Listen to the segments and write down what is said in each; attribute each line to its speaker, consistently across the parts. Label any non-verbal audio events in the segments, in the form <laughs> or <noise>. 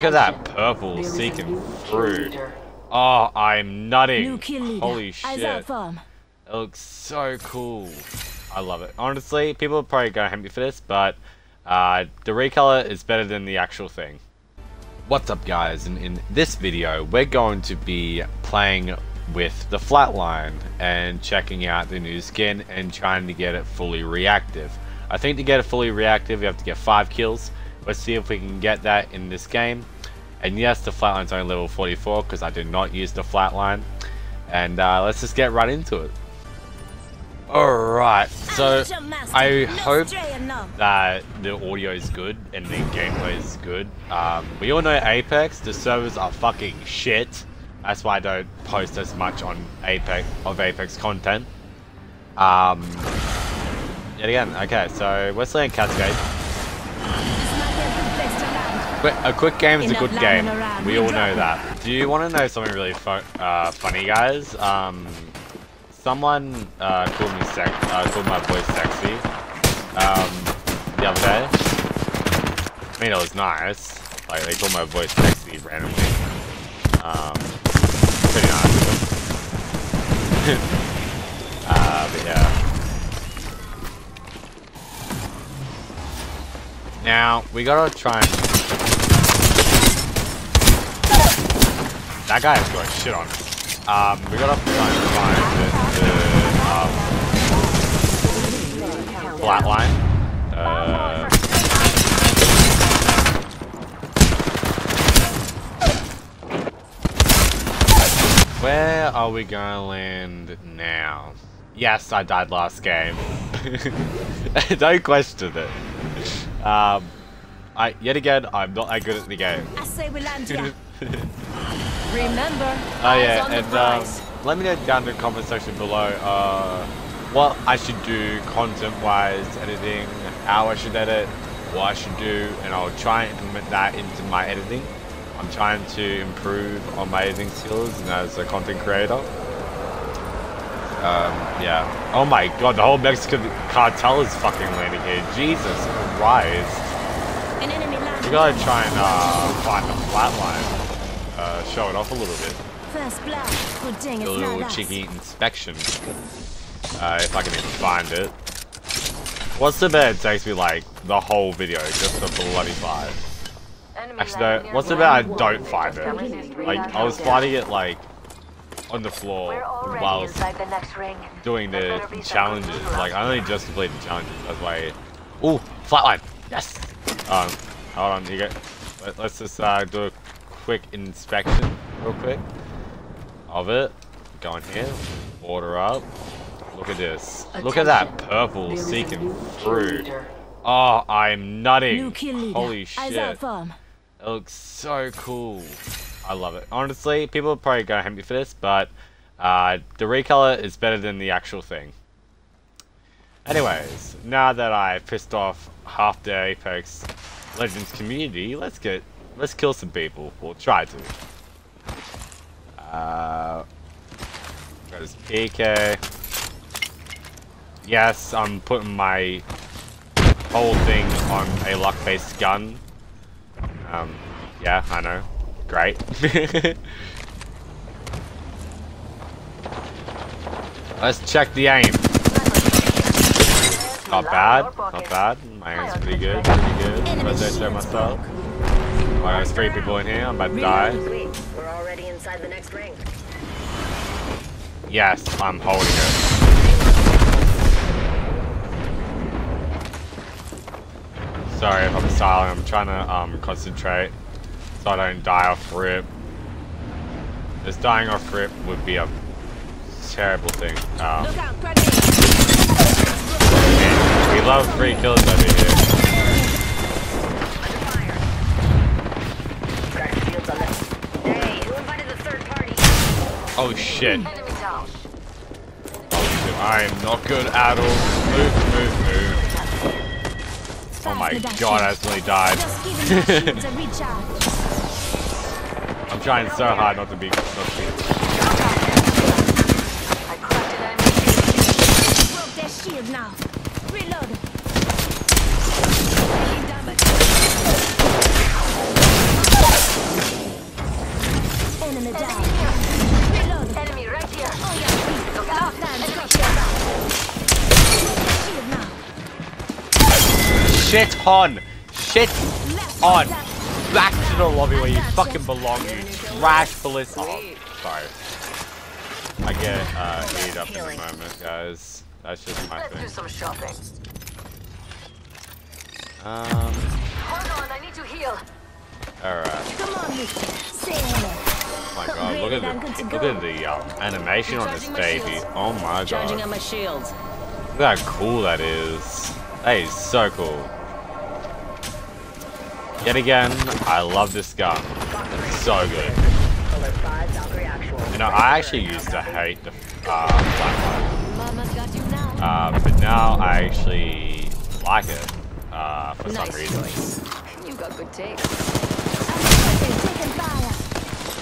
Speaker 1: Look at that purple seeking fruit. Oh, I'm nutting.
Speaker 2: New kill.
Speaker 1: Holy shit.
Speaker 2: out.
Speaker 1: It looks so cool. I love it. Honestly, people are probably gonna hate me for this, but uh, the recolor is better than the actual thing. What's up guys, and in this video we're going to be playing with the flatline and checking out the new skin and trying to get it fully reactive. I think to get it fully reactive you have to get 5 kills. Let's see if we can get that in this game. And yes, the flatline's only level 44 because I did not use the flatline. And uh, let's just get right into it. Alright, so I hope that the audio is good and the gameplay is good. Um, we all know Apex, the servers are fucking shit. That's why I don't post as much on Apex of Apex content. Um, yet again, okay, so Wesley and Cascade. A quick game is a good game. We all know that. Do you want to know something really fu uh, funny, guys? Um, someone uh, called me sex, uh, called my voice sexy um, the other day. I mean, it was nice. Like they called my voice sexy randomly. Um, pretty nice. <laughs> uh, but yeah. Now we gotta try and. That guy has got shit on. him. Um, we gotta try and find the, the um, flatline. Uh, where are we gonna land now? Yes, I died last game. <laughs> Don't question it. Um, I yet again, I'm not that good at the game.
Speaker 2: I say we land here. <laughs>
Speaker 3: Remember,
Speaker 1: Oh yeah, and um, let me know down in the comment section below uh, what I should do content-wise, editing, how I should edit, what I should do, and I'll try and implement that into my editing. I'm trying to improve on my editing skills and as a content creator. Um, yeah. Oh my god, the whole Mexican cartel is fucking landing here. Jesus Christ. We gotta try and uh, find the flatline. Uh, show it off a little bit.
Speaker 2: First blood. Good thing
Speaker 1: a
Speaker 2: it's
Speaker 1: little
Speaker 2: not us.
Speaker 1: cheeky inspection. Uh, if I can even find it. What's the bet it takes me like the whole video just to bloody find? Actually, no, what's the bet I don't find it? Like, I was finding it like on the floor
Speaker 4: We're
Speaker 1: while
Speaker 4: inside the next ring.
Speaker 1: doing the
Speaker 4: better be some
Speaker 1: challenges.
Speaker 4: good news for
Speaker 1: Like. I only just completed the challenges. That's why. Ooh, flatline. Yes. Um, hold on. You go. Let, let's just uh, do a quick inspection, real quick, of it. Go in here. Order up. Look at this. Look at that purple seeking fruit. Oh, I'm nutting.
Speaker 2: New kill leader.
Speaker 1: Holy shit. It looks so cool. I love it. Honestly, people are probably gonna hate me for this, but uh, the recolor is better than the actual thing. Anyways, now that I've pissed off half the Apex Legends community, let's get let's kill some people. We'll try to. Uh, got his PK. Yes, I'm putting my whole thing on a luck-based gun. Um, yeah, I know. Great. <laughs> Let's check the aim. Not bad, not bad. My aim's pretty good, pretty good. Show myself. There's three people in here, I'm about to die.
Speaker 4: We're already inside the next ring.
Speaker 1: Yes, I'm holding it. Sorry if I'm silent, I'm trying to um, concentrate so I don't die off rip. This dying off rip would be a terrible thing. Um,
Speaker 2: Look out,
Speaker 1: we love free kills over here. Oh shit. Oh shit, I am not good at all. Move, move, move. Oh my god, I accidentally died. <laughs> I'm trying so hard not to be, not to be
Speaker 4: enemy.
Speaker 2: Damage.
Speaker 1: Shit on! Shit on! Back to the lobby where you fucking belong, you trash police. Oh, sorry. I get uh, eat up in the moment, guys. That's just my
Speaker 4: Let's do
Speaker 1: thing.
Speaker 4: some shopping.
Speaker 1: Um,
Speaker 4: Hold on, I need to heal.
Speaker 1: alright.
Speaker 2: Come on, Mickey. Say hello.
Speaker 1: Oh my god, look at the look at the um, animation on this baby. Oh my
Speaker 3: Charging
Speaker 1: god.
Speaker 3: on my shields.
Speaker 1: Look how cool that is. That is so cool. Yet again, I love this gun. It's so good.
Speaker 4: Alert 5, Valkyrie actual.
Speaker 1: You know, I actually used to hate the uh, Flatline,
Speaker 3: Mama's got you now.
Speaker 1: uh, but now I actually like it uh, for some
Speaker 3: nice
Speaker 1: reason.
Speaker 3: choice. You got good taste.
Speaker 2: I'm taking fire.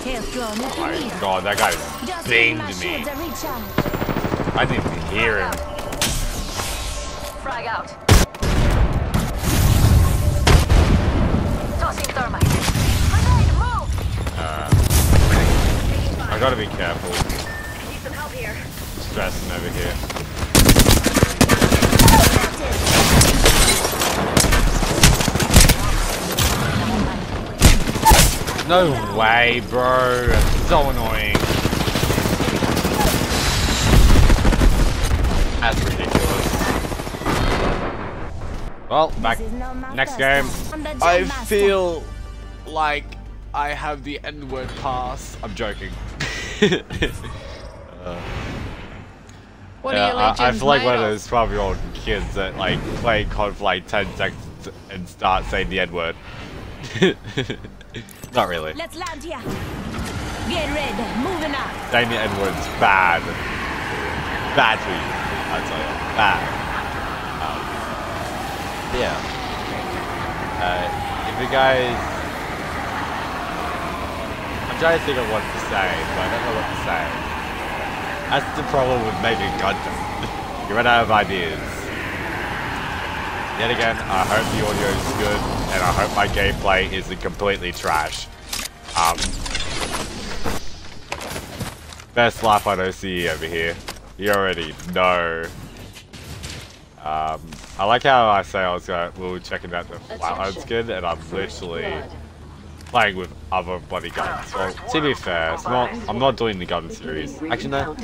Speaker 2: Health drone,
Speaker 1: Oh my god, that guy
Speaker 2: Just give my
Speaker 1: binged me.
Speaker 2: shields a recharge.
Speaker 1: I didn't even hear him.
Speaker 4: Frag out.
Speaker 1: Gotta be careful.
Speaker 4: I Need some help here.
Speaker 1: Stressing over here. No way, bro. That's so annoying. That's ridiculous. Well, back
Speaker 2: This is not my
Speaker 1: next game.
Speaker 2: I'm the
Speaker 5: I feel like I have the N-word pass.
Speaker 1: I'm joking. <laughs>
Speaker 3: What
Speaker 1: Yeah,
Speaker 3: are your
Speaker 1: I, I
Speaker 3: legends
Speaker 1: feel like one of those 12 year old kids that like play COD for like 10 seconds and start saying the N word. <laughs> Not really.
Speaker 2: Let's land here. Get ready. Moving out.
Speaker 1: Saying the N word's bad. Bad for you. I tell you. Bad. Um, yeah. Uh, if you guys. I'm trying to think of what to say, but I don't know what to say. That's the problem with making content. <laughs> you run out of ideas. Yet again, I hope the audio is good, and I hope my gameplay isn't completely trash. Um, best laugh on OCE over here. You already know. Um, I like how I say I was going we were checking out the Flatline skin, and I'm literally playing with other bloody guns. Well, to be fair, it's not, I'm not doing the gun series. Actually, no.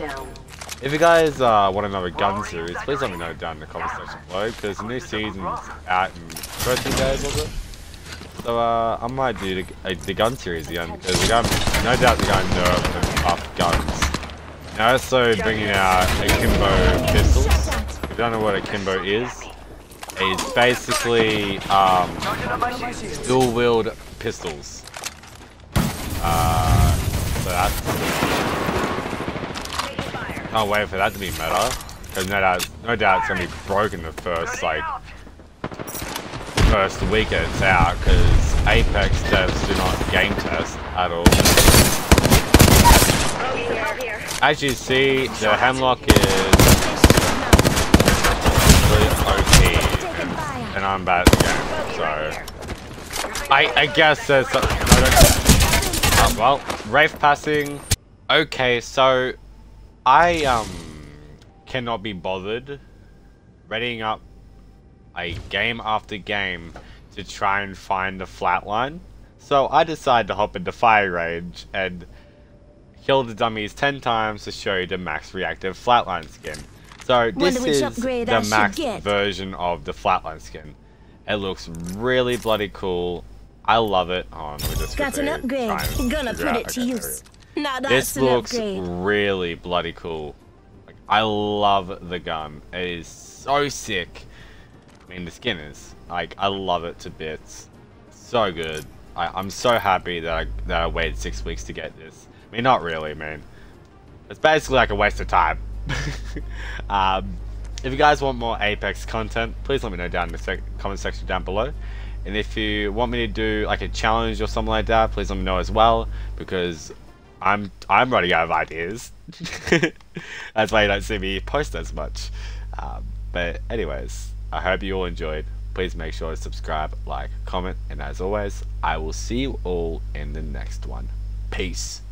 Speaker 1: If you guys uh, want another gun series, please let me know down in the comment section below, because the new season's out in 13 days, was it? So uh, I might do the, uh, the gun series again, because the gun, no doubt the guy nerfed and guns. Now also bringing out akimbo pistols. If you don't know what akimbo is, it's basically um, dual-wield pistols. Uh, so that's can't wait for that to be meta. Because no doubt, no doubt it's gonna be broken the first like first week it's out. Because Apex devs do not game test at all.
Speaker 4: Need some help here.
Speaker 1: As you see, the Hemlok is and I'm bad at the game. So I, I guess there's Oh, well, Wraith passing. Okay, so I um cannot be bothered readying up a game after game to try and find the flatline. So I decided to hop into Firing Range and kill the dummies 10 times to show you the max reactive flatline skin. So this is
Speaker 2: I
Speaker 1: the max version of the flatline skin. It looks really bloody cool. I love it. Oh, let me just
Speaker 2: Got an upgrade. Gonna put it to use. Now that's
Speaker 1: This looks really bloody cool. Like, I love the gun. It is so sick. I mean, the skin is like I love it to bits. So good. I, I'm so happy that I, that I waited six weeks to get this. I mean, not really, man. It's basically like a waste of time. <laughs> um, if you guys want more Apex content, please let me know down in the sec comment section down below. And if you want me to do like a challenge or something like that, please let me know as well because I'm I'm running out of ideas. <laughs> That's why you don't see me post as much. Um, but anyways, I hope you all enjoyed. Please make sure to subscribe, like, comment, and as always, I will see you all in the next one. Peace.